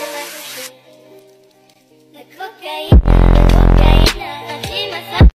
Bye.